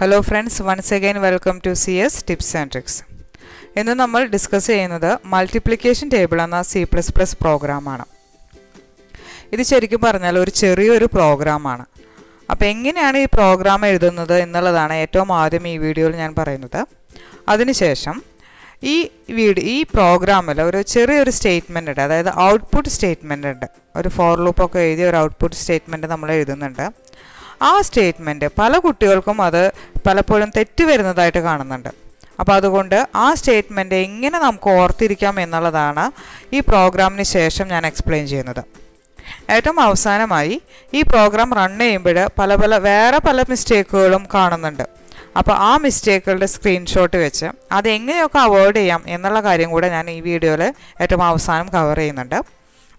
Hello friends once again welcome to C S tips and tricks ഇന്ന് നമ്മൾ discuss ചെയ്യുന്നത് multiplication table എന്ന C plus plus പ്രോഗ്രാമാണ് ഇത് ശരിക്കും പറഞ്ഞാൽ ഒരു ചെറിയൊരു പ്രോഗ്രാമാണ് അപ്പോൾ എങ്ങനെയാണ് ഈ പ്രോഗ്രാം എഴുതുന്നത് എന്നുള്ളതാണ് ഏറ്റവും ആദ്യം ഈ വീഡിയോയിൽ ഞാൻ പറയുന്നത്. അതിനുശേഷം ഈ വീഡിയോ ഈ പ്രോഗ്രാമിൽ ഒരു ചെറിയൊരു സ്റ്റേറ്റ്മെന്റ് ഉണ്ട്. അതായത് ഔട്ട്പുട്ട് സ്റ്റേറ്റ്മെന്റ് ഉണ്ട്. ഒരു ഫോർ ലൂപ്പൊക്കെ എഴുതി ഒരു ഔട്ട്പുട്ട് സ്റ്റേറ്റ്മെന്റ് നമ്മൾ എഴുതുന്നുണ്ട്. ആ സ്റ്റേറ്റ്മെന്റ് പല കുട്ടികൾക്കും അത് പലപ്പോഴും തെറ്റ് വരുന്നതായിട്ട് കാണുന്നുണ്ട്. അപ്പോൾ അതുകൊണ്ട് ആ സ്റ്റേറ്റ്മെന്റ് എങ്ങനെ നമുക്ക് ഓർത്തിരിക്കാം എന്നുള്ളതാണ് ഈ പ്രോഗ്രാമിന് ശേഷം ഞാൻ എക്സ്പ്ലെയിൻ ചെയ്യുന്നത്. ഏറ്റവും അവസാനമായി ഈ പ്രോഗ്രാം റൺ ചെയ്യുമ്പോൾ പല പല വേറെ പല മിസ്റ്റേക്കുകളും കാണുന്നുണ്ട്. അപ്പോൾ ആ മിസ്റ്റേക്കുകളുടെ സ്ക്രീൻഷോട്ട് വെച്ച് അത് എങ്ങനെയൊക്കെ അവോയ്ഡ് ചെയ്യാം എന്നുള്ള കാര്യം കൂടെ ഞാൻ ഈ വീഡിയോയിൽ ഏറ്റവും അവസാനം കവർ ചെയ്യുന്നുണ്ട്.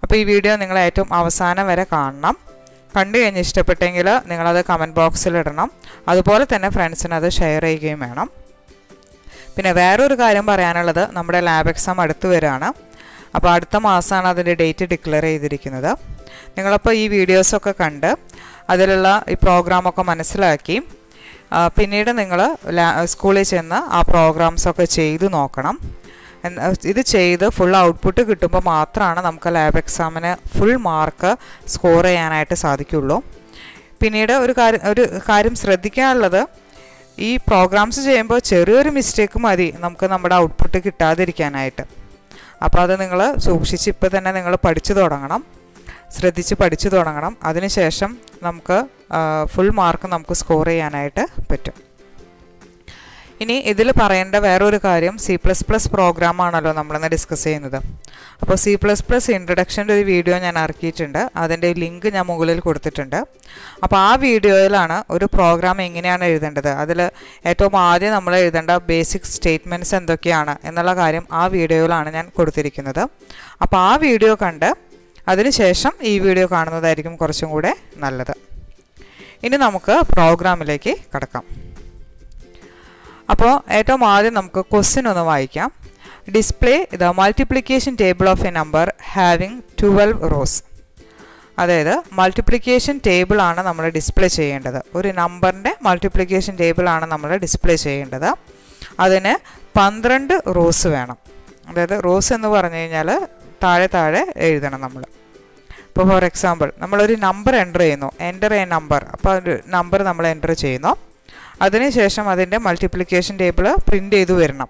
അപ്പോൾ ഈ വീഡിയോ നിങ്ങൾ ഏറ്റവും അവസാനം വരെ കാണണം. കണ്ടു കഴിഞ്ഞ് ഇഷ്ടപ്പെട്ടെങ്കിൽ നിങ്ങളത് കമന്റ് ബോക്സിൽ ഇടണം. അതുപോലെ തന്നെ ഫ്രണ്ട്സിന് അത് ഷെയർ ചെയ്യുകയും വേണം. പിന്നെ വേറൊരു കാര്യം പറയാനുള്ളത് നമ്മുടെ ലാബ് എക്സാം അടുത്ത് വരികയാണ്. അപ്പോൾ അടുത്ത മാസമാണ് അതിന്റെ ഡേറ്റ് ഡിക്ലെയർ ചെയ്തിരിക്കുന്നത്. നിങ്ങളപ്പോൾ ഈ വീഡിയോസൊക്കെ കണ്ട് അതിലുള്ള ഈ പ്രോഗ്രാമൊക്കെ മനസ്സിലാക്കി പിന്നീട് നിങ്ങൾ സ്കൂളിൽ ചെന്ന് ആ പ്രോഗ്രാംസൊക്കെ ചെയ്തു നോക്കണം. ഇത് ചെയ്ത് ഫുൾ ഔട്ട്പുട്ട് കിട്ടുമ്പോൾ മാത്രമാണ് നമുക്ക് ലാബ് എക്സാമിന് ഫുൾ മാർക്ക് സ്കോർ ചെയ്യാനായിട്ട് സാധിക്കുള്ളൂ. പിന്നീട് ഒരു കാര്യം ഒരു കാര്യം ശ്രദ്ധിക്കാനുള്ളത് ഈ പ്രോഗ്രാംസ് ചെയ്യുമ്പോൾ ചെറിയൊരു മിസ്റ്റേക്ക് മതി നമുക്ക് നമ്മുടെ ഔട്ട്പുട്ട് കിട്ടാതിരിക്കാനായിട്ട്. അപ്പോൾ അത് നിങ്ങൾ സൂക്ഷിച്ച് ഇപ്പോൾ തന്നെ നിങ്ങൾ പഠിച്ചു തുടങ്ങണം. ശ്രദ്ധിച്ച് പഠിച്ചു തുടങ്ങണം. അതിനുശേഷം നമുക്ക് ഫുൾ മാർക്ക് നമുക്ക് സ്കോർ ചെയ്യാനായിട്ട് പറ്റും. ഇനി ഇതിൽ പറയേണ്ട വേറൊരു കാര്യം സി പ്ലസ് പ്ലസ് പ്രോഗ്രാം ആണല്ലോ നമ്മളിന്ന് ഡിസ്കസ് ചെയ്യുന്നത്. അപ്പോൾ സി പ്ലസ് പ്ലസ് ഇൻട്രഡക്ഷന്റെ ഒരു വീഡിയോ ഞാൻ ഇറക്കിയിട്ടുണ്ട്. അതിന്റെ ലിങ്ക് ഞാൻ മുകളിൽ കൊടുത്തിട്ടുണ്ട്. അപ്പോൾ ആ വീഡിയോയിലാണ് ഒരു പ്രോഗ്രാം എങ്ങനെയാണ് എഴുതേണ്ടത്. അതിൽ ഏറ്റവും ആദ്യം നമ്മൾ എഴുതേണ്ട ബേസിക് സ്റ്റേറ്റ്മെന്റ്സ് എന്തൊക്കെയാണ് എന്നുള്ള കാര്യം ആ വീഡിയോയിലാണ് ഞാൻ കൊടുത്തിരിക്കുന്നത്. അപ്പോൾ ആ വീഡിയോ കണ്ട് അതിനുശേഷം ഈ വീഡിയോ കാണുന്നതായിരിക്കും കുറച്ചും കൂടെ നല്ലത്. ഇനി നമുക്ക് പ്രോഗ്രാമിലേക്ക് കടക്കാം. അപ്പോൾ ഏറ്റവും ആദ്യം നമുക്ക് ക്വസ്റ്റ്യൻ ഒന്ന് വായിക്കാം. Display the multiplication table of a number having twelve rows അതായത് മൾട്ടിപ്ലിക്കേഷൻ ടേബിളാണ് നമ്മൾ ഡിസ്പ്ലേ ചെയ്യേണ്ടത്. ഒരു നമ്പറിന്റെ മൾട്ടിപ്ലിക്കേഷൻ ടേബിളാണ് നമ്മൾ ഡിസ്പ്ലേ ചെയ്യേണ്ടത്. അതിന് പന്ത്രണ്ട് റോസ് വേണം. അതായത് റോസ് എന്ന് പറഞ്ഞു കഴിഞ്ഞാൽ താഴെ താഴെ എഴുതണം നമ്മൾ. ഇപ്പോൾ ഫോർ എക്സാമ്പിൾ നമ്മളൊരു നമ്പർ എന്റർ ചെയ്യുന്നു. എന്റർ എ നമ്പർ അപ്പോൾ ഒരു നമ്പർ നമ്മൾ എന്റർ ചെയ്യുന്നു. അതിനുശേഷം അതിന്റെ മൾട്ടിപ്ലിക്കേഷൻ ടേബിൾ പ്രിന്റ് ചെയ്ത് വരണം.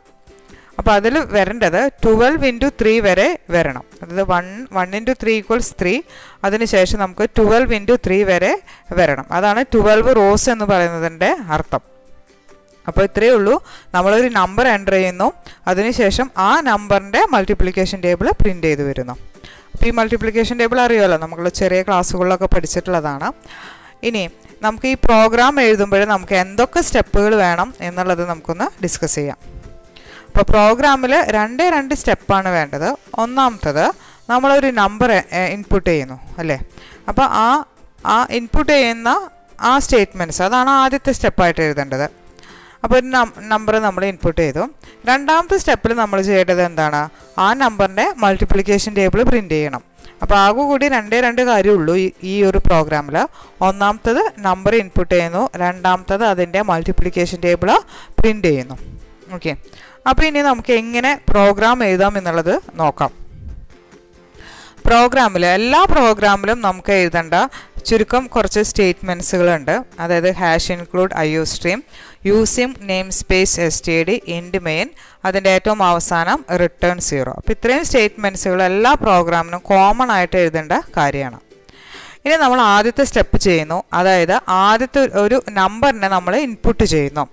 അപ്പോൾ അതിൽ വരേണ്ടത് ട്വൽവ് ഇന്റു ത്രീ വരെ വരണം. അതായത് one one into three equals three അതിനുശേഷം നമുക്ക് ട്വൽവ് ഇന്റു ത്രീ വരെ വരണം. അതാണ് ട്വൽവ് റോസ് എന്ന് പറയുന്നതിന്റെ അർത്ഥം. അപ്പോൾ ഇത്രയേ ഉള്ളൂ. നമ്മളൊരു നമ്പർ എന്റർ ചെയ്യുന്നു. അതിനുശേഷം ആ നമ്പറിന്റെ മൾട്ടിപ്ലിക്കേഷൻ ടേബിൾ പ്രിന്റ് ചെയ്ത് വരുന്നു. അപ്പോൾ ഈ മൾട്ടിപ്ലിക്കേഷൻ ടേബിൾ അറിയാമല്ലോ? നമ്മൾ ചെറിയ ക്ലാസ്സുകളിലൊക്കെ പഠിച്ചിട്ടുള്ളതാണ്. ഇനി നമുക്ക് ഈ പ്രോഗ്രാം എഴുതുമ്പോൾ നമുക്ക് എന്തൊക്കെ സ്റ്റെപ്പുകൾ വേണം എന്നുള്ളത് നമുക്കൊന്ന് ഡിസ്കസ് ചെയ്യാം. അപ്പോൾ പ്രോഗ്രാമിൽ രണ്ടേ രണ്ട് സ്റ്റെപ്പാണ് വേണ്ടത്. ഒന്നാമത്തത് നമ്മളൊരു നമ്പർ ഇൻപുട്ട് ചെയ്യുന്നു അല്ലേ? അപ്പോൾ ആ ആ ഇൻപുട്ട് ചെയ്യുന്ന ആ സ്റ്റേറ്റ്മെന്റ്സ് അതാണ് ആദ്യത്തെ സ്റ്റെപ്പായിട്ട് എഴുതേണ്ടത്. അപ്പോൾ ഒരു നമ്പർ നമ്മൾ ഇൻപുട്ട് ചെയ്തു. രണ്ടാമത്തെ സ്റ്റെപ്പിൽ നമ്മൾ ചെയ്യേണ്ടത് എന്താണ്? ആ നമ്പറിന്റെ മൾട്ടിപ്ലിക്കേഷൻ ടേബിൾ പ്രിന്റ് ചെയ്യണം. അപ്പോൾ ആകെ കൂടി രണ്ടേ രണ്ട് കാര്യമുള്ളൂ ഈ ഒരു പ്രോഗ്രാമിൽ ഒന്നാമത്തത് നമ്പർ ഇൻപുട്ട് ചെയ്യുന്നു. രണ്ടാമത്തത് അതിന്റെ മൾട്ടിപ്ലിക്കേഷൻ ടേബിൾ പ്രിന്റ് ചെയ്യുന്നു. ഓക്കെ അപ്പോൾ ഇനി നമുക്ക് എങ്ങനെ പ്രോഗ്രാം എഴുതാം എന്നുള്ളത് നോക്കാം. പ്രോഗ്രാമിൽ എല്ലാ പ്രോഗ്രാമിലും നമുക്ക് എഴുതേണ്ട ചുരുക്കം കുറച്ച് സ്റ്റേറ്റ്മെന്റ്സുകളുണ്ട് അതായത് hash include iostream using namespace S T D int main അതിന്റെ ഏറ്റവും അവസാനം റിട്ടേൺ സീറോ. അപ്പോൾ ഇത്രയും സ്റ്റേറ്റ്മെന്റ്സുകൾ എല്ലാ പ്രോഗ്രാമിനും കോമൺ ആയിട്ട് എഴുതേണ്ട കാര്യമാണ്. ഇനി നമ്മൾ ആദ്യത്തെ സ്റ്റെപ്പ് ചെയ്യുന്നു. അതായത് ആദ്യത്തെ ഒരു നമ്പറിനെ നമ്മൾ ഇൻപുട്ട് ചെയ്യുന്നു.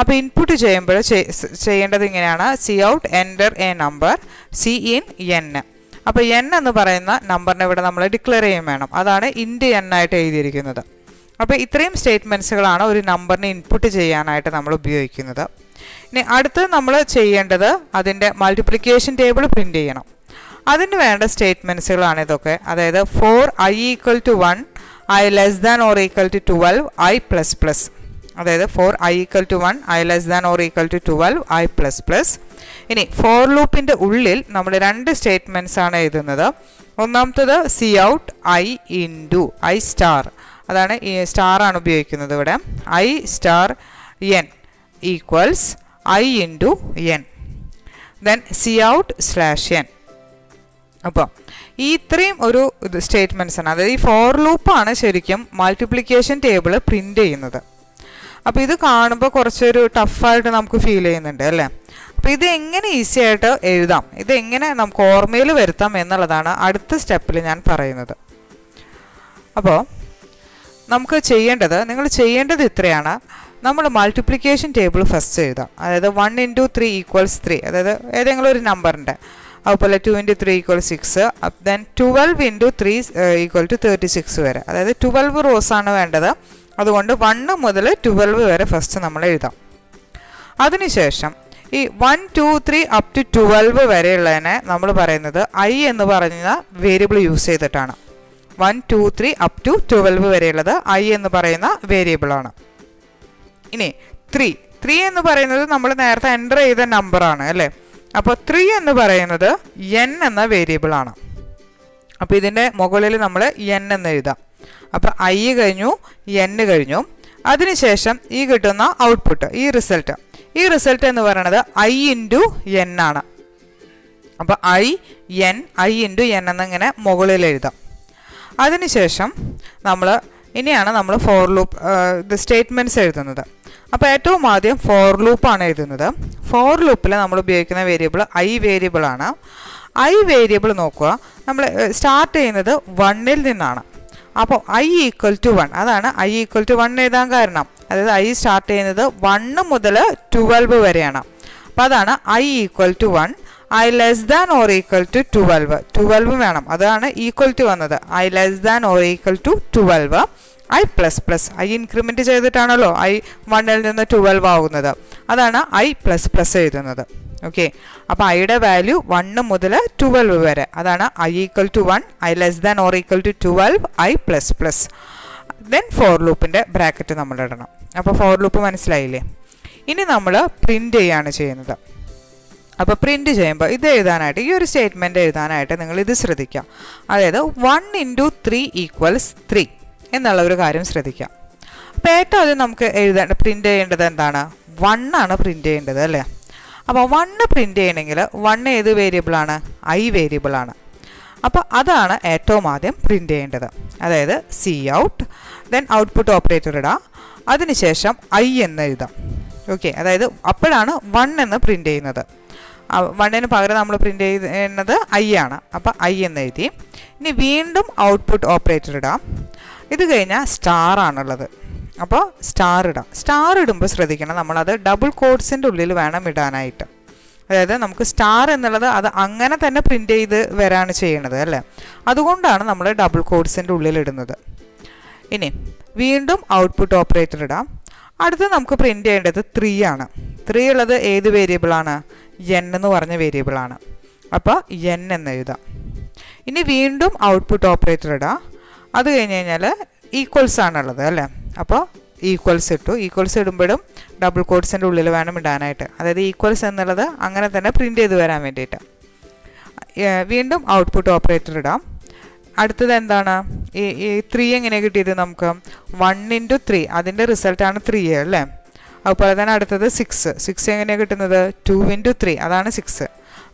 അപ്പോൾ ഇൻപുട്ട് ചെയ്യുമ്പോൾ ചെയ്യേണ്ടത് ഇങ്ങനെയാണ്. Cout enter a number cin N അപ്പോൾ എൻ എന്ന് പറയുന്ന നമ്പറിനെ ഇവിടെ നമ്മൾ ഡിക്ലെയർ ചെയ്യും വേണം. അതാണ് ഇൻഡ് എൻ ആയിട്ട് എഴുതിയിരിക്കുന്നത്. അപ്പോൾ ഇത്രയും സ്റ്റേറ്റ്മെന്റ്സുകളാണ് ഒരു നമ്പറിനെ ഇൻപുട്ട് ചെയ്യാനായിട്ട് നമ്മൾ ഉപയോഗിക്കുന്നത്. ഇനി അടുത്ത് നമ്മൾ ചെയ്യേണ്ടത് അതിന്റെ മൾട്ടിപ്ലിക്കേഷൻ ടേബിൾ പ്രിന്റ് ചെയ്യണം. അതിന് വേണ്ട സ്റ്റേറ്റ്മെന്റ്സുകളാണ് ഇതൊക്കെ. അതായത് for I equal to one I less than or equal to twelve I plus plus അതായത് for I equal to one I less than or equal to twelve I plus plus ഇനി for ലൂപ്പിന്റെ ഉള്ളിൽ നമ്മൾ രണ്ട് statements ആണ് എഴുതുന്നത്. ഒന്നാമത്തത് cout I into I star അതാണ് സ്റ്റാർ ആണ് ഉപയോഗിക്കുന്നത് ഇവിടെ. I star N equals I into N then cout slash N അപ്പോൾ ഈ ഇത്രയും ഒരു ഇത് സ്റ്റേറ്റ്മെന്റ്സ് ആണ്. അതായത് ഈ ഫോർ ലൂപ്പാണ് ശരിക്കും മൾട്ടിപ്ലിക്കേഷൻ ടേബിൾ പ്രിന്റ് ചെയ്യുന്നത്. അപ്പോൾ ഇത് കാണുമ്പോൾ കുറച്ചൊരു ടഫായിട്ട് നമുക്ക് ഫീൽ ചെയ്യുന്നുണ്ട് അല്ലേ? അപ്പോൾ ഇത് എങ്ങനെ ഈസി ആയിട്ട് എഴുതാം? ഇത് എങ്ങനെ നമുക്ക് ഓർമ്മയിൽ വരുത്താം എന്നുള്ളതാണ് അടുത്ത സ്റ്റെപ്പിൽ ഞാൻ പറയുന്നത്. അപ്പോൾ നമുക്ക് ചെയ്യേണ്ടത് നിങ്ങൾ ചെയ്യേണ്ടത് ഇത്രയാണ്. നമ്മൾ മൾട്ടിപ്ലിക്കേഷൻ ടേബിൾ ഫസ്റ്റ് എഴുതാം. അതായത് one into three equals three അതായത് ഏതെങ്കിലും ഒരു നമ്പറിന്റെ അതുപോലെ two into three equal six then twelve into three equal to thirty six വരെ. അതായത് ട്വൽവ് ആണ് വേണ്ടത്. അതുകൊണ്ട് വണ്ണ് മുതൽ ട്വൽവ് വരെ ഫസ്റ്റ് നമ്മൾ എഴുതാം. അതിനുശേഷം ഈ one two three up to twelve വരെയുള്ളതിനെ നമ്മൾ പറയുന്നത് ഐ എന്ന് പറയുന്ന വേരിയബിൾ യൂസ് ചെയ്തിട്ടാണ്. One two three up to twelve വരെയുള്ളത് I എന്ന് പറയുന്ന വേരിയബിളാണ് ഇനി ത്രീ ത്രീ എന്ന് പറയുന്നത് നമ്മൾ നേരത്തെ എന്റർ ചെയ്ത നമ്പറാണ് അല്ലേ? അപ്പോൾ ത്രീ എന്ന് പറയുന്നത് എൻ എന്ന വേരിയബിളാണ് അപ്പോൾ ഇതിന്റെ മുകളിൽ നമ്മൾ എൻ എന്ന് എഴുതാം. അപ്പോൾ ഐ കഴിഞ്ഞു എൻ കഴിഞ്ഞു. അതിനുശേഷം ഈ കിട്ടുന്ന ഔട്ട്പുട്ട് ഈ റിസൾട്ട് ഈ റിസൾട്ട് എന്ന് പറയുന്നത് ഐ ഇന്റു എൻ ആണ്. അപ്പോൾ I N I into N എന്നിങ്ങനെ മുകളിൽ എഴുതാം. അതിനുശേഷം നമ്മൾ ഇനിയാണ് നമ്മൾ ഫോർ ലൂപ്പ് ഇത് സ്റ്റേറ്റ്മെന്റ്സ് എഴുതുന്നത്. അപ്പോൾ ഏറ്റവും ആദ്യം ഫോർ ലൂപ്പാണ് എഴുതുന്നത്. ഫോർ ലൂപ്പിൽ നമ്മൾ ഉപയോഗിക്കുന്ന വേരിയബിൾ ഐ വേരിയബിൾ ആണ്. ഐ വേരിയബിൾ നോക്കുക. നമ്മൾ സ്റ്റാർട്ട് ചെയ്യുന്നത് വണ്ണിൽ നിന്നാണ്. അപ്പോൾ ഐ ഈക്വൽ ടു വൺ അതാണ് ഐ ഈക്വൽ ടു വൺ എഴുതാൻ കാരണം. അതായത് ഐ സ്റ്റാർട്ട് ചെയ്യുന്നത് വണ്ണ് മുതൽ ട്വൽവ് വരെയാണ്. അപ്പോൾ അതാണ് I equal to one I less than or equal to twelve twelve വേണം. അതാണ് ഈക്വൽ ടു വന്നത്. I less than or equal to twelve I plus plus I increment ചെയ്തിട്ടാണല്ലോ I വണ്ണിൽ നിന്ന് ട്വൽവ് ആവുന്നത്. അതാണ് ഐ പ്ലസ് പ്ലസ് എഴുതുന്നത്. Okay അപ്പോൾ ഐയുടെ വാല്യൂ വണ്ണ് മുതൽ ട്വൽവ് വരെ. അതാണ് I equal to one I less than or equal to twelve I plus plus then for ലൂപ്പിന്റെ ബ്രാക്കറ്റ് നമ്മൾ ഇടണം. അപ്പോൾ ഫോർ ലൂപ്പ് മനസ്സിലായില്ലേ? ഇനി നമ്മൾ പ്രിന്റ് ചെയ്യാണ് ചെയ്യുന്നത്. അപ്പോൾ പ്രിന്റ് ചെയ്യുമ്പോൾ ഇത് എഴുതാനായിട്ട് ഈ ഒരു സ്റ്റേറ്റ്മെന്റ് എഴുതാനായിട്ട് നിങ്ങൾ ഇത് ശ്രദ്ധിക്കാം. അതായത് one into three equals three എന്നുള്ള ഒരു കാര്യം ശ്രദ്ധിക്കാം. അപ്പോൾ ഏറ്റവും ആദ്യം നമുക്ക് എഴുതേണ്ട പ്രിന്റ് ചെയ്യേണ്ടത് എന്താണ്? വൺ ആണ് പ്രിന്റ് ചെയ്യേണ്ടത് അല്ലേ? അപ്പോൾ വണ്ണ് പ്രിന്റ് ചെയ്യണമെങ്കിൽ വൺ ഏത് വേരിയബിളാണ് ഐ വേരിയബിളാണ് അപ്പോൾ അതാണ് ഏറ്റവും ആദ്യം പ്രിന്റ് ചെയ്യേണ്ടത്. അതായത് cout then output operator ഇടാം. അതിനുശേഷം ഐ എന്ന് എഴുതാം. ഓക്കെ അതായത് അപ്പോഴാണ് വൺ എന്ന് പ്രിന്റ് ചെയ്യുന്നത്. വണ്ണിന് പകരം നമ്മൾ പ്രിന്റ് ചെയ്യുന്നത് ഐ ആണ്. അപ്പോൾ ഐ എന്ന് എഴുതി. ഇനി വീണ്ടും ഔട്ട്പുട്ട് ഓപ്പറേറ്റർ ഇടാം. ഇത് കഴിഞ്ഞാൽ സ്റ്റാർ ആണുള്ളത്. അപ്പോൾ സ്റ്റാർ ഇടാം. സ്റ്റാർ ഇടുമ്പോൾ ശ്രദ്ധിക്കണം നമ്മളത് ഡബിൾ കോഡ്സിന്റെ ഉള്ളിൽ വേണം ഇടാനായിട്ട്. അതായത് നമുക്ക് സ്റ്റാർ എന്നുള്ളത് അത് അങ്ങനെ തന്നെ പ്രിന്റ് ചെയ്ത് വരാണ് ചെയ്യണത് അല്ലേ? അതുകൊണ്ടാണ് നമ്മൾ ഡബിൾ കോഡ്സിന്റെ ഉള്ളിൽ ഇടുന്നത്. ഇനി വീണ്ടും ഔട്ട്പുട്ട് ഓപ്പറേറ്റർ ഇടാം. അടുത്ത് നമുക്ക് പ്രിന്റ് ചെയ്യേണ്ടത് ത്രീ ആണ്. ത്രീ ഉള്ളത് ഏത് വേരിയബിളാണ് എൻ എന്ന് പറഞ്ഞ വേരിയബിളാണ് അപ്പോൾ എൻ എന്ന് എഴുതാം. ഇനി വീണ്ടും ഔട്ട്പുട്ട് ഓപ്പറേറ്റർ ഇടാം. അത് കഴിഞ്ഞ് കഴിഞ്ഞാൽ ഈക്വൽസ് ആണുള്ളത് അല്ലേ? അപ്പോൾ ഈക്വൽസ് ഇട്ടു. ഈക്വൽസ് ഇടുമ്പോഴും ഡബിൾ കോഡ്സിന്റെ ഉള്ളിൽ വേണം ഇടാനായിട്ട്. അതായത് ഈക്വൽസ് എന്നുള്ളത് അങ്ങനെ തന്നെ പ്രിന്റ് ചെയ്ത് വരാൻ വേണ്ടിയിട്ട്. വീണ്ടും ഔട്ട്പുട്ട് ഓപ്പറേറ്റർ ഇടാം. അടുത്തത് എന്താണ്? ഈ ഈ ത്രീ എങ്ങനെ കിട്ടിയത് നമുക്ക്? വൺ ഇന്റു ത്രീ അതിന്റെ റിസൾട്ടാണ് ത്രീ അല്ലേ? അതുപോലെ തന്നെ അടുത്തത് സിക്സ് സിക്സ് എങ്ങനെയാണ് കിട്ടുന്നത്? ടു ഇന്റു ത്രീ അതാണ് സിക്സ്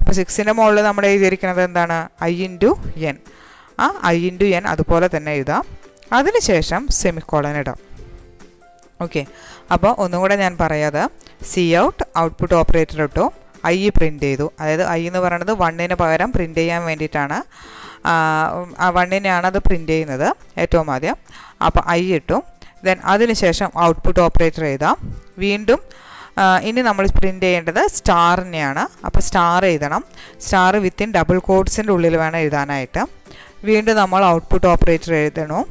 അപ്പോൾ സിക്സിന്റെ മുകളിൽ നമ്മൾ എഴുതിയിരിക്കുന്നത് എന്താണ്? ഐ ഇന്റു എൻ ആ ഐ ഇന്റു എൻ അതുപോലെ തന്നെ എഴുതാം. അതിനുശേഷം സെമിക്കോളൻ ഇടാം. ഓക്കെ അപ്പോൾ ഒന്നും കൂടെ ഞാൻ പറയാതെ സി ഔട്ട് ഔട്ട്പുട്ട് ഓപ്പറേറ്റർ ഇട്ടു. ഐ പ്രിന്റ് ചെയ്തു. അതായത് ഐ എന്ന് പറയുന്നത് വണ്ണിന് പകരം പ്രിന്റ് ചെയ്യാൻ വേണ്ടിയിട്ടാണ്. വണ്ണിനെയാണ് അത് പ്രിന്റ് ചെയ്യുന്നത് ഏറ്റവും ആദ്യം. അപ്പോൾ ഐ ഇട്ടു. ദെൻ അതിനുശേഷം ഔട്ട്പുട്ട് ഓപ്പറേറ്റർ എഴുതാം. വീണ്ടും ഇനി നമ്മൾ പ്രിന്റ് ചെയ്യേണ്ടത് സ്റ്റാറിനെയാണ് അപ്പോൾ സ്റ്റാർ എഴുതണം. സ്റ്റാർ വിത്തിൻ ഡബിൾ കോഡ്സിന്റെ ഉള്ളിൽ വേണം എഴുതാനായിട്ട്. വീണ്ടും നമ്മൾ ഔട്ട്പുട്ട് ഓപ്പറേറ്റർ എഴുതണം.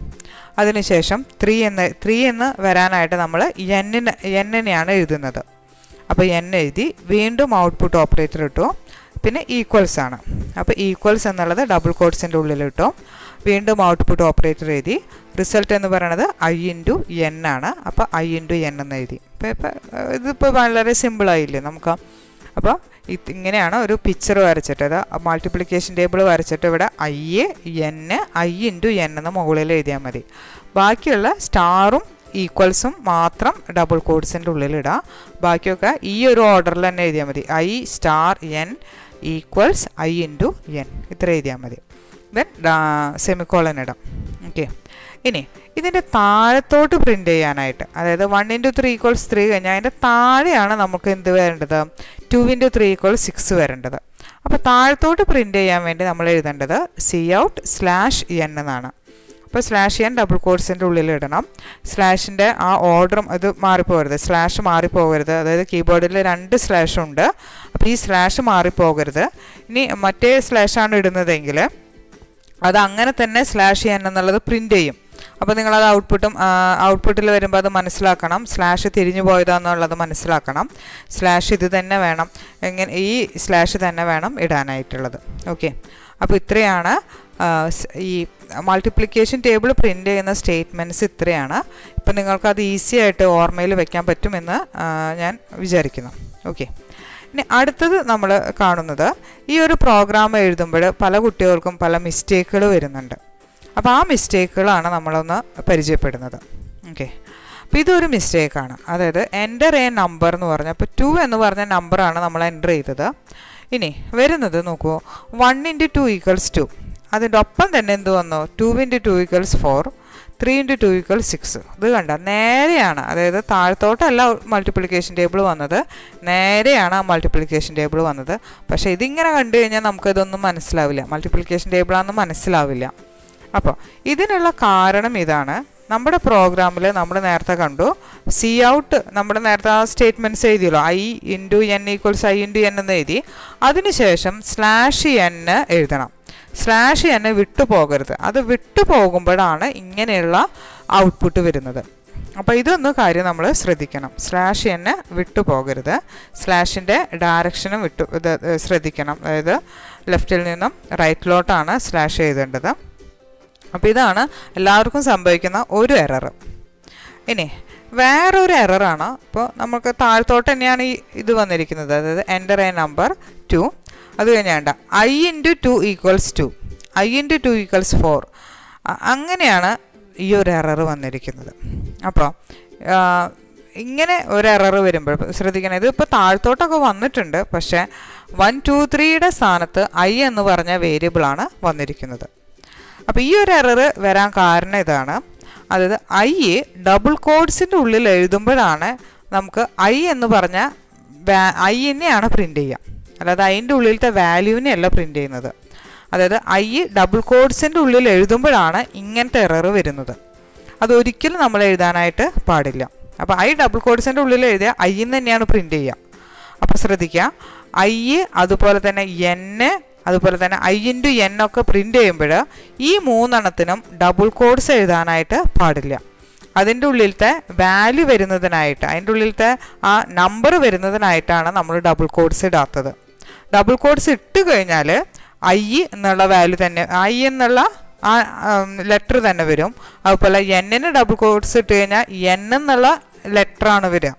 അതിനുശേഷം ത്രീ എന്ന് ത്രീ എന്ന് വരാനായിട്ട് നമ്മൾ എന്നിന് എന്നിനെയാണ് എഴുതുന്നത്. അപ്പോൾ എൻ എഴുതി വീണ്ടും ഔട്ട്പുട്ട് ഓപ്പറേറ്റർ ഇട്ടു. പിന്നെ ഈക്വൽസ് ആണ്. അപ്പോൾ ഈക്വൽസ് എന്നുള്ളത് ഡബിൾ കോഡ്സിന്റെ ഉള്ളിൽ കിട്ടും വീണ്ടും ഔട്ട്പുട്ട് ഓപ്പറേറ്റർ എഴുതി. റിസൾട്ട് എന്ന് പറയുന്നത് ഐ ഇന്റു എൻ ആണ്. അപ്പോൾ ഐ ഇന്റു എൻ എന്ന് എഴുതി. ഇപ്പോൾ ഇപ്പോൾ ഇതിപ്പോൾ വളരെ സിമ്പിളായില്ലേ നമുക്ക്? അപ്പോൾ ഇങ്ങനെയാണ് ഒരു പിക്ചർ വരച്ചിട്ട് അത് മൾട്ടിപ്ലിക്കേഷൻ ടേബിൾ വരച്ചിട്ട് ഇവിടെ I N I into N എന്ന് മുകളിൽ എഴുതിയാൽ മതി. ബാക്കിയുള്ള സ്റ്റാറും ഈക്വൽസും മാത്രം ഡബിൾ കോഡ്സിന്റെ ഉള്ളിലിടാം ബാക്കിയൊക്കെ ഈ ഒരു ഓർഡറിൽ തന്നെ എഴുതിയാൽ മതി. I star N equals I into N ഇത്ര എഴുതിയാൽ മതി. ദെൻ സെമിക്കോളൻ ഇടാം. ഓക്കെ ഇനി ഇതിന്റെ താഴത്തോട്ട് പ്രിന്റ് ചെയ്യാനായിട്ട് അതായത് one into three equals three കഴിഞ്ഞാൽ അതിന്റെ താഴെയാണ് നമുക്ക് എന്ത് വരേണ്ടത്? Two into three equal six വരേണ്ടത്. അപ്പോൾ താഴത്തോട്ട് പ്രിന്റ് ചെയ്യാൻ വേണ്ടി നമ്മൾ എഴുതേണ്ടത് സി ഔട്ട് സ്ലാഷ് എൻ എന്നാണ്. അപ്പോൾ സ്ലാഷ് ചെയ്യാൻ ഡബിൾ കോഡ്സിന്റെ ഉള്ളിൽ ഇടണം. സ്ലാഷിന്റെ ആ ഓർഡറും ഇത് മാറിപ്പോകരുത്. സ്ലാഷ് മാറിപ്പോകരുത്. അതായത് കീബോർഡിൽ രണ്ട് സ്ലാഷ് ഉണ്ട്. അപ്പോൾ ഈ സ്ലാഷ് മാറിപ്പോകരുത്. ഇനി മറ്റേ സ്ലാഷാണ് ഇടുന്നതെങ്കിൽ അത് അങ്ങനെ തന്നെ സ്ലാഷ് ചെയ്യാൻ എന്നുള്ളത് പ്രിന്റ് ചെയ്യും. അപ്പോൾ നിങ്ങളത് ഔട്ട്പുട്ടും ഔട്ട്പുട്ടിൽ വരുമ്പോൾ അത് മനസ്സിലാക്കണം. സ്ലാഷ് തിരിഞ്ഞു പോയതാന്നുള്ളത് മനസ്സിലാക്കണം. സ്ലാഷ് ഇത് തന്നെ വേണം. എങ്ങനെ ഈ സ്ലാഷ് തന്നെ വേണം ഇടാനായിട്ടുള്ളത്. ഓക്കെ അപ്പോൾ ഇത്രയാണ് ഈ മൾട്ടിപ്ലിക്കേഷൻ ടേബിൾ പ്രിന്റ് ചെയ്യുന്ന സ്റ്റേറ്റ്മെന്റ്സ് ഇത്രയാണ്. ഇപ്പം നിങ്ങൾക്കത് ഈസി ആയിട്ട് ഓർമ്മയിൽ വയ്ക്കാൻ പറ്റുമെന്ന് ഞാൻ വിചാരിക്കുന്നു. ഓക്കെ ഇനി അടുത്തത് നമ്മൾ കാണുന്നത് ഈ ഒരു പ്രോഗ്രാം എഴുതുമ്പോൾ പല കുട്ടികൾക്കും പല മിസ്റ്റേക്കുകൾ വരുന്നുണ്ട്. അപ്പോൾ ആ മിസ്റ്റേക്കുകളാണ് നമ്മളൊന്ന് പരിചയപ്പെടുന്നത്. ഓക്കെ അപ്പോൾ ഇതൊരു മിസ്റ്റേക്കാണ് അതായത് എന്റർ എ നമ്പർ എന്ന് പറഞ്ഞാൽ അപ്പോൾ ടു എന്ന് പറഞ്ഞ നമ്പറാണ് നമ്മൾ എന്റർ ചെയ്തത്. ഇനി വരുന്നത് നോക്കൂ. One into two equals two അതിന്റെ ഒപ്പം തന്നെ എന്ത് വന്നു? Two into two equals four three into two equal six ഇത് കണ്ട? നേരെയാണ് അതായത് താഴത്തോട്ടല്ല മൾട്ടിപ്ലിക്കേഷൻ ടേബിൾ വന്നത്. നേരെയാണ് ആ മൾട്ടിപ്ലിക്കേഷൻ ടേബിൾ വന്നത്. പക്ഷേ ഇതിങ്ങനെ കണ്ടു കഴിഞ്ഞാൽ നമുക്കിതൊന്നും മനസ്സിലാവില്ല. മൾട്ടിപ്ലിക്കേഷൻ ടേബിളാണെന്ന് മനസ്സിലാവില്ല. അപ്പോൾ ഇതിനുള്ള കാരണം ഇതാണ്. നമ്മുടെ പ്രോഗ്രാമിൽ നമ്മൾ നേരത്തെ കണ്ടു. സി ഔട്ട് നമ്മുടെ നേരത്തെ ആ statements എഴുതിയല്ലോ. I into N equals I into N എന്ന് എഴുതി. അതിനുശേഷം സ്ലാഷ് എൻ എഴുതണം. സ്ലാഷ് തന്നെ വിട്ടു പോകരുത്. അത് വിട്ടു പോകുമ്പോഴാണ് ഇങ്ങനെയുള്ള ഔട്ട്പുട്ട് വരുന്നത്. അപ്പോൾ ഇതൊന്ന് കാര്യം നമ്മൾ ശ്രദ്ധിക്കണം. സ്ലാഷ് തന്നെ വിട്ടു പോകരുത്. സ്ലാഷിന്റെ ഡയറക്ഷനും വിട്ടു ഇത് ശ്രദ്ധിക്കണം. അതായത് ലെഫ്റ്റിൽ നിന്നും റൈറ്റിലോട്ടാണ് സ്ലാഷ് ചെയ്തേണ്ടത് അപ്പോൾ ഇതാണ് എല്ലാവർക്കും സംഭവിക്കുന്ന ഒരു എറർ ഇനി വേറൊരു എററാണ് ഇപ്പോൾ നമുക്ക് താഴത്തോട്ട് തന്നെയാണ് ഈ ഇത് വന്നിരിക്കുന്നത്. അതായത് എന്റർ എ നമ്പർ ടു അത് കഴിഞ്ഞാണ്ട I into two equals two I into two equals four അങ്ങനെയാണ് ഈ ഒരു എറർ വന്നിരിക്കുന്നത്. അപ്പോൾ ഇങ്ങനെ ഒരു എറർ വരുമ്പോൾ ശ്രദ്ധിക്കണം. ഇത് താഴത്തോട്ടൊക്കെ വന്നിട്ടുണ്ട്. പക്ഷേ വൺ ടു ത്രീയുടെ സ്ഥാനത്ത് ഐ എന്ന് പറഞ്ഞ വേരിയബിളാണ് വന്നിരിക്കുന്നത്. അപ്പോൾ ഈ ഒരു എറർ വരാൻ കാരണം ഇതാണ്. അതായത് ഐ ഡബിൾ കോഡ്സിന്റെ ഉള്ളിൽ എഴുതുമ്പോഴാണ് നമുക്ക് ഐ എന്ന് പറഞ്ഞ ഐ എന്നെയാണ് പ്രിന്റ് ചെയ്യുക അല്ലാതെ അതിന്റെ ഉള്ളിലത്തെ വാല്യൂവിനെ അല്ല പ്രിന്റ് ചെയ്യുന്നത്. അതായത് ഐ ഡബിൾ കോഡ്സിന്റെ ഉള്ളിൽ എഴുതുമ്പോഴാണ് ഇങ്ങനത്തെ എറർ വരുന്നത്. അതൊരിക്കലും നമ്മൾ എഴുതാനായിട്ട് പാടില്ല. അപ്പോൾ ഐ ഡബിൾ കോഡ്സിന്റെ ഉള്ളിൽ എഴുതിയ ഐ തന്നെയാണ് പ്രിന്റ് ചെയ്യുക. അപ്പോൾ ശ്രദ്ധിക്കുക. ഐ അതുപോലെ തന്നെ എൻ അതുപോലെ തന്നെ ഐ ഇന്റു എൻ ഒക്കെ പ്രിന്റ് ചെയ്യുമ്പോൾ ഈ മൂന്നെണ്ണത്തിനും ഡബിൾ കോഡ്സ് എഴുതാനായിട്ട് പാടില്ല. അതിന്റെ ഉള്ളിലത്തെ വാല്യൂ വരുന്നതിനായിട്ട് അതിന്റെ ഉള്ളിലത്തെ ആ നമ്പർ വരുന്നതിനായിട്ടാണ് നമ്മൾ ഡബിൾ കോഡ്സ് ഇടാത്തത്. ഡബിൾ കോഡ്സ് ഇട്ട് കഴിഞ്ഞാൽ ഐ എന്നുള്ള വാല്യൂ തന്നെ ഐ എന്നുള്ള ആ ലെറ്റർ തന്നെ വരും. അതുപോലെ എന്നിന് ഡബിൾ കോഡ്സ് ഇട്ട് കഴിഞ്ഞാൽ എൻ എന്നുള്ള ലെറ്ററാണ് വരിക.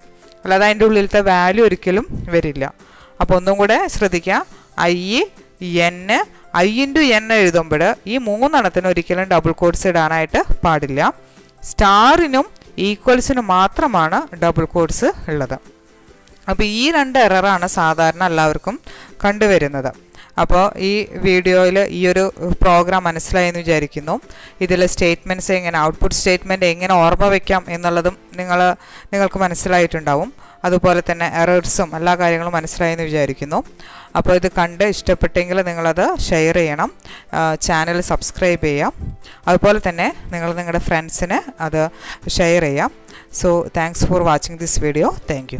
അല്ലാതെ അതിന്റെ ഉള്ളിലത്തെ വാല്യൂ ഒരിക്കലും വരില്ല. അപ്പോൾ ഒന്നും കൂടെ ശ്രദ്ധിക്കുക I N I into N എഴുതുമ്പോൾ ഈ മൂന്നെണ്ണത്തിന് ഒരിക്കലും ഡബിൾ കോഡ്സ് ഇടാനായിട്ട് പാടില്ല. സ്റ്റാറിനും ഈക്വൽസിനും മാത്രമാണ് ഡബിൾ കോഡ്സ് ഉള്ളത്. അപ്പോൾ ഈ രണ്ട് എററാണ് സാധാരണ എല്ലാവർക്കും കണ്ടുവരുന്നത്. അപ്പോൾ ഈ വീഡിയോയിൽ ഈ ഒരു പ്രോഗ്രാം മനസ്സിലായെന്ന് വിചാരിക്കുന്നു. ഇതിൽ സ്റ്റേറ്റ്മെന്റ്സ് എങ്ങനെ ഔട്ട്പുട്ട് സ്റ്റേറ്റ്മെന്റ് എങ്ങനെ ഓർമ്മ വയ്ക്കാം എന്നുള്ളതും നിങ്ങൾ നിങ്ങൾക്ക് മനസ്സിലായിട്ടുണ്ടാവും. അതുപോലെ തന്നെ എറേഴ്സും എല്ലാ കാര്യങ്ങളും മനസ്സിലായെന്ന് വിചാരിക്കുന്നു. അപ്പോൾ ഇത് കണ്ട് ഇഷ്ടപ്പെട്ടെങ്കിൽ നിങ്ങളത് ഷെയർ ചെയ്യണം ചാനൽ സബ്സ്ക്രൈബ് ചെയ്യാം. അതുപോലെ തന്നെ നിങ്ങൾ നിങ്ങളുടെ ഫ്രണ്ട്സിന് അത് ഷെയർ ചെയ്യാം. So thanks for watching this video. Thank